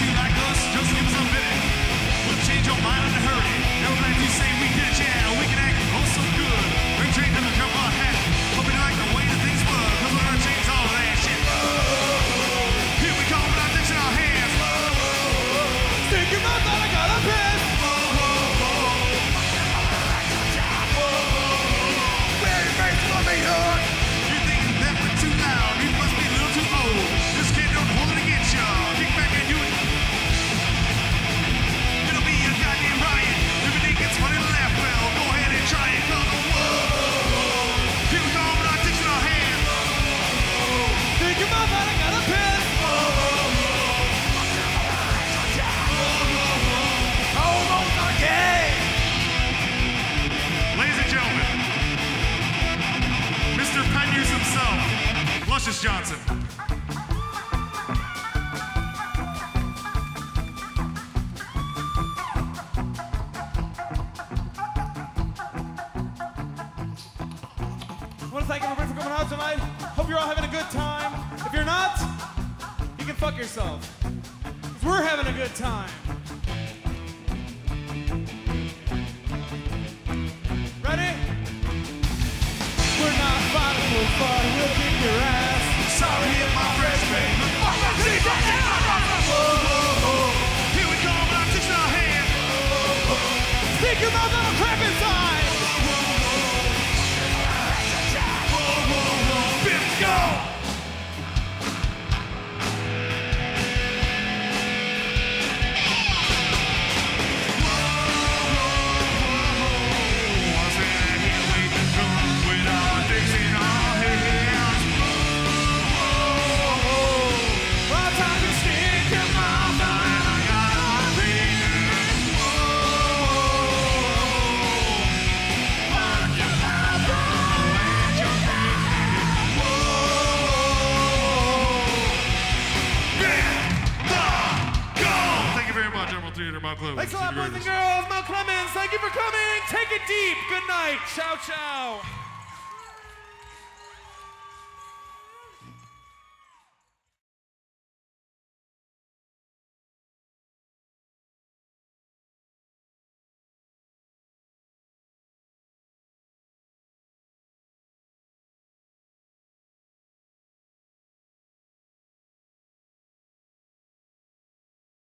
you like us, just give us a minute. We'll change your mind in a hurry. Never mind himself, Luscious Johnson. I want to thank everybody for coming out tonight. Hope you're all having a good time. If you're not, you can fuck yourself. we're having a good time. You very Theater, Mount Clemens. Thanks a lot, boys and girls. Mount Clemens, thank you for coming. Take it deep. Good night. Ciao, ciao.